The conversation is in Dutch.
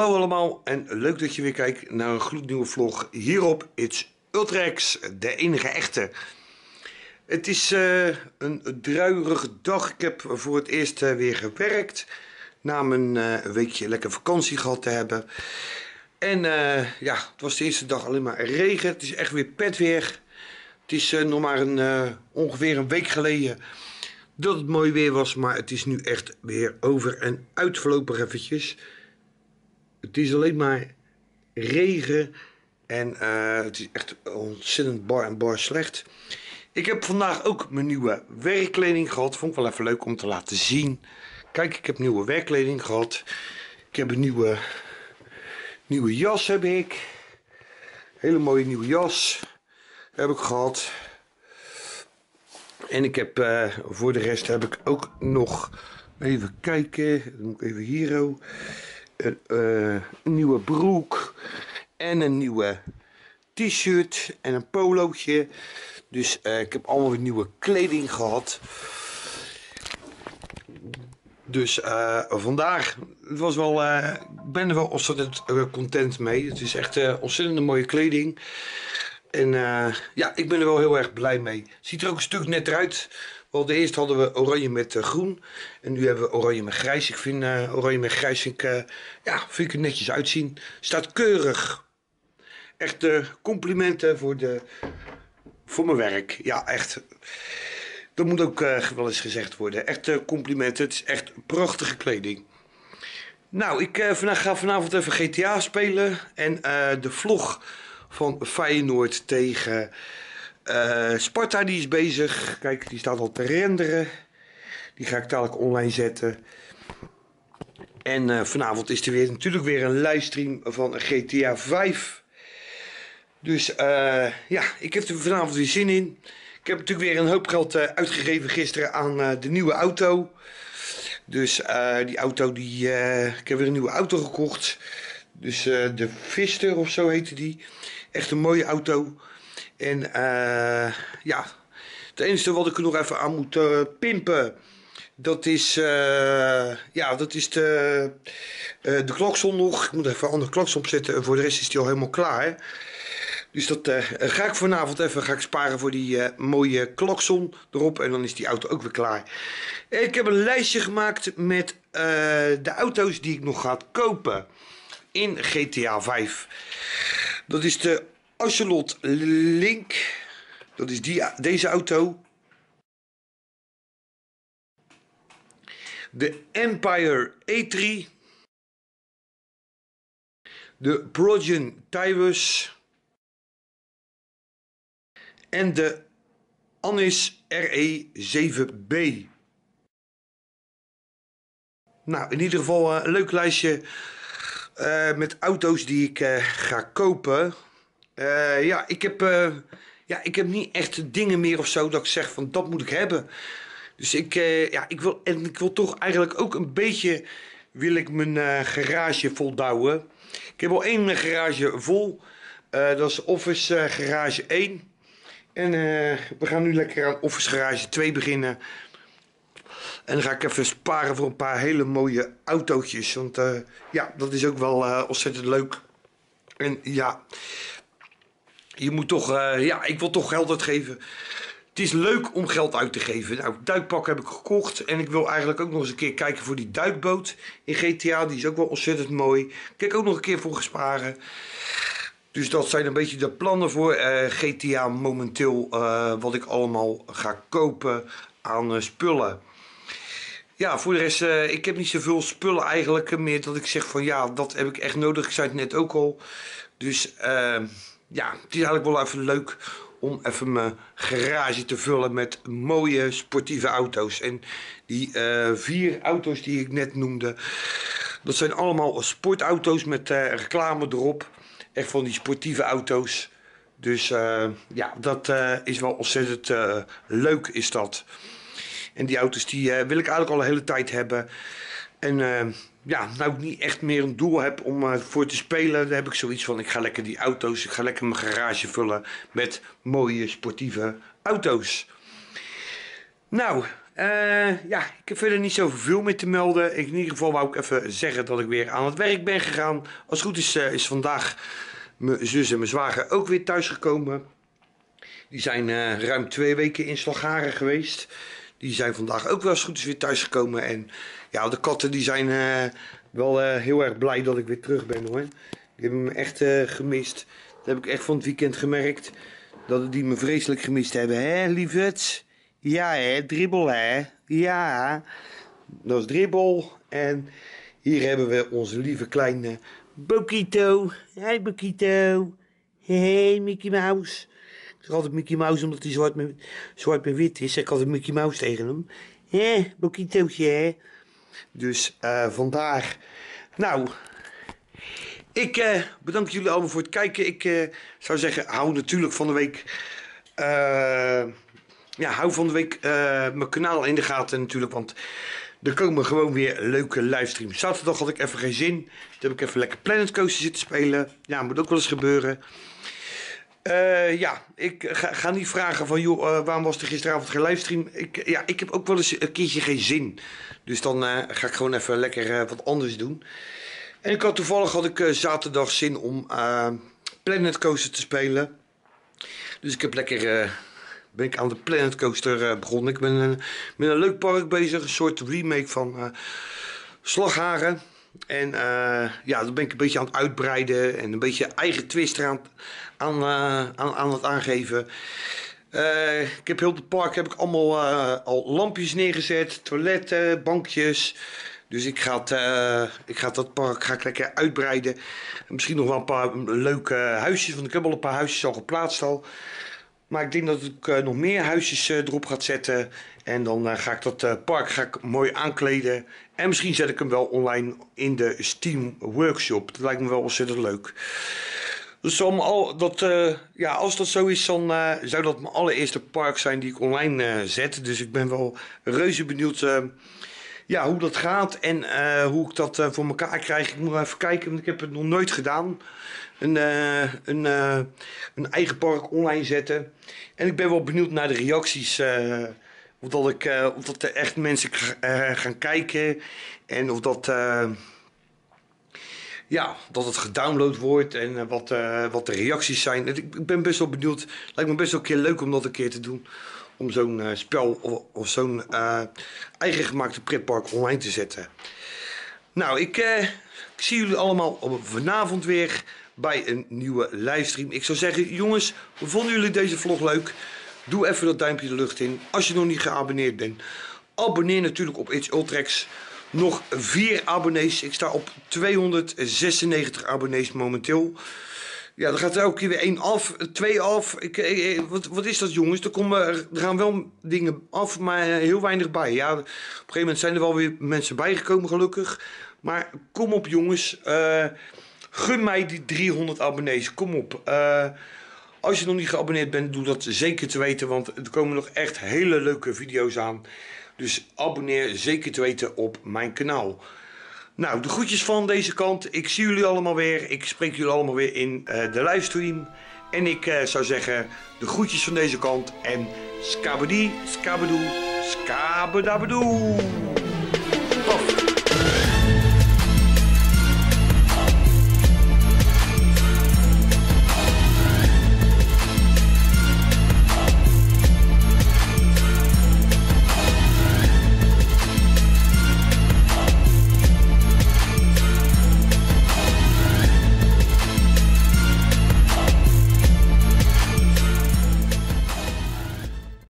allemaal en leuk dat je weer kijkt naar een gloednieuwe vlog hier op It's Ultrex, de enige echte. Het is uh, een druierige dag. Ik heb voor het eerst uh, weer gewerkt. Na mijn uh, weekje lekker vakantie gehad te hebben. En ja, het was de eerste dag alleen maar regen. Het is echt weer pet weer. Het is nog maar een, ongeveer een week geleden dat het mooi weer was. Maar het is nu echt weer over en uit voorlopig eventjes. Het is alleen maar regen en uh, het is echt ontzettend bar en bar slecht. Ik heb vandaag ook mijn nieuwe werkkleding gehad. Vond ik wel even leuk om te laten zien. Kijk, ik heb nieuwe werkkleding gehad. Ik heb een nieuwe, nieuwe jas heb ik. Hele mooie nieuwe jas heb ik gehad. En ik heb uh, voor de rest heb ik ook nog even kijken. Moet even hier. Een, uh, een nieuwe broek en een nieuwe t-shirt en een polootje. Dus uh, ik heb allemaal nieuwe kleding gehad. Dus uh, vandaag, was wel, ik ben er wel ontzettend content mee. Het is echt ontzettend mooie kleding. En ja, ik ben er wel heel erg blij mee. Ziet er ook een stuk netter uit. Wel, de eerste hadden we oranje met uh, groen. En nu hebben we oranje met grijs. Ik vind uh, oranje met grijs ik, uh, ja, vind ik er netjes uitzien. Staat keurig. Echt complimenten voor, de, voor mijn werk. Ja, echt. Dat moet ook wel eens gezegd worden. Echt complimenten. Het is echt prachtige kleding. Nou, ik ga vanavond even GTA spelen. En de vlog van Feyenoord tegen... Uh, Sparta die is bezig. Kijk, die staat al te renderen. Die ga ik dadelijk online zetten. En uh, vanavond is er weer natuurlijk weer een livestream van GTA 5. Dus uh, ja, ik heb er vanavond weer zin in. Ik heb natuurlijk weer een hoop geld uitgegeven gisteren aan de nieuwe auto. Dus die auto, die, ik heb weer een nieuwe auto gekocht. Dus de Fister of zo heette die. Echt een mooie auto. En uh, ja, het enige wat ik er nog even aan moet uh, pimpen, dat is, uh, ja, dat is de, de klokson nog. Ik moet even een andere klokson opzetten en voor de rest is die al helemaal klaar. Dus dat ga ik vanavond even ga ik sparen voor die mooie klokson erop en dan is die auto ook weer klaar. Ik heb een lijstje gemaakt met de auto's die ik nog ga kopen in GTA 5. Dat is de Ocelot Link. Dat is die, deze auto. De Empire E3. De Progen Tyrus. En de Anis RE7B. Nou, in ieder geval een leuk lijstje uh, met auto's die ik uh, ga kopen. Uh, ja, ik heb, uh, ja, ik heb niet echt dingen meer of zo dat ik zeg van dat moet ik hebben. Dus ik, uh, ja, ik wil, en ik wil toch eigenlijk ook een beetje, wil ik mijn garage voldouwen. Ik heb al één garage vol. dat is Office Garage 1. En we gaan nu lekker aan Office Garage 2 beginnen. En dan ga ik even sparen voor een paar hele mooie autootjes. Want ja, dat is ook wel ontzettend leuk. En ja, je moet toch, uh, ja, ik wil toch geld uitgeven. Het is leuk om geld uit te geven. Nou, duikpak heb ik gekocht. En ik wil eigenlijk ook nog eens een keer kijken voor die duikboot in GTA. Die is ook wel ontzettend mooi. Kijk ook nog een keer voor gesparen. Dus dat zijn een beetje de plannen voor uh, GTA momenteel. Uh, wat ik allemaal ga kopen aan spullen. Ja, voor de rest, ik heb niet zoveel spullen eigenlijk meer dat ik zeg van ja, dat heb ik echt nodig. Ik zei het net ook al. Dus ja, het is eigenlijk wel even leuk om even mijn garage te vullen met mooie sportieve auto's. En die uh, vier auto's die ik net noemde, dat zijn allemaal sportauto's met uh, reclame erop. Echt van die sportieve auto's. Dus uh, ja, dat is wel ontzettend leuk is dat. En die auto's die wil ik eigenlijk al een hele tijd hebben. En ja, nou ik niet echt meer een doel heb om uh, voor te spelen, dan heb ik zoiets van: ik ga lekker die auto's, ik ga lekker mijn garage vullen met mooie sportieve auto's. Nou, Eh, ja, ik heb verder niet zoveel veel meer te melden. in ieder geval wou ik even zeggen dat ik weer aan het werk ben gegaan. Als het goed is, uh, is vandaag mijn zus en mijn zwager ook weer thuisgekomen. Die zijn ruim twee weken in Slagharen geweest. Die zijn vandaag ook wel eens goed weer thuisgekomen. En ja, de katten die zijn wel heel erg blij dat ik weer terug ben hoor. Die hebben me echt gemist. Dat heb ik echt van het weekend gemerkt. Dat die me vreselijk gemist hebben, hè, lieverd? Ja, hè, dribbel, hè? Ja, dat is dribbel. En hier hebben we onze lieve kleine Bokito. Hi, Bokito. Hey, Mickey Mouse. Ik zeg altijd Mickey Mouse omdat hij zwart met, zwart met wit is. Ik altijd Mickey Mouse tegen hem. Hé, Bokitootje, hè? Dus vandaag. Nou, ik uh, bedank jullie allemaal voor het kijken. Ik uh, zou zeggen, hou natuurlijk van de week. Ja, hou van de week mijn kanaal in de gaten natuurlijk. Want er komen gewoon weer leuke livestreams. Zaterdag had ik even geen zin. Toen heb ik even lekker Planet Coaster zitten spelen. Ja, moet ook wel eens gebeuren. Ja, ik ga, niet vragen van, joh, waarom was er gisteravond geen livestream? Ik, ja, ik heb ook wel eens een keertje geen zin. Dus dan ga ik gewoon even lekker wat anders doen. En ik had toevallig had ik zaterdag zin om Planet Coaster te spelen. Dus ik heb lekker, ben ik aan de Planet Coaster begonnen. Ik ben met een leuk park bezig, een soort remake van Slagharen. En ja, dan ben ik een beetje aan het uitbreiden en een beetje eigen twist aan, aan, aan het aangeven. ik heb heel het park heb ik allemaal al lampjes neergezet, toiletten, bankjes. Dus ik ga, het, ik ga dat park ga lekker uitbreiden. Misschien nog wel een paar leuke huisjes, want ik heb al een paar huisjes al geplaatst al. Maar ik denk dat ik uh, nog meer huisjes uh, erop ga zetten. En dan ga ik dat park ga ik mooi aankleden. En misschien zet ik hem wel online in de Steam Workshop. Dat lijkt me wel ontzettend leuk. Dus om al dat, ja, als dat zo is, dan zou dat mijn allereerste park zijn die ik online zet. Dus ik ben wel reuze benieuwd ja, hoe dat gaat en uh, hoe ik dat uh, voor elkaar krijg. Ik moet even kijken, want ik heb het nog nooit gedaan. Een, uh, een, een eigen park online zetten. En ik ben wel benieuwd naar de reacties. of, dat ik, of dat er echt mensen gaan kijken. En of dat, ja, dat het gedownload wordt. En wat, wat de reacties zijn. Ik ben best wel benieuwd. Lijkt me best wel een keer leuk om dat een keer te doen om zo'n uh, spel of, zo'n uh, eigen gemaakte pretpark online te zetten. Nou, ik, uh, ik zie jullie allemaal vanavond weer bij een nieuwe livestream. Ik zou zeggen, jongens, vonden jullie deze vlog leuk? Doe even dat duimpje de lucht in. Als je nog niet geabonneerd bent, abonneer natuurlijk op It's Ultrex. Nog vier abonnees. Ik sta op 296 abonnees momenteel. Ja, dan gaat er elke keer weer één af, twee af. Ik, eh, eh, wat, wat is dat, jongens? Er, komen, er gaan wel dingen af, maar heel weinig bij. Ja, op een gegeven moment zijn er wel weer mensen bijgekomen, gelukkig. Maar kom op, jongens. Uh, gun mij die 300 abonnees. Kom op. Uh, als je nog niet geabonneerd bent, doe dat zeker te weten. Want er komen nog echt hele leuke video's aan. Dus abonneer zeker te weten op mijn kanaal. Nou, de groetjes van deze kant. Ik zie jullie allemaal weer. Ik spreek jullie allemaal weer in uh, de livestream. En ik uh, zou zeggen, de groetjes van deze kant. En skabedi, skabedoe, skabedabedoe.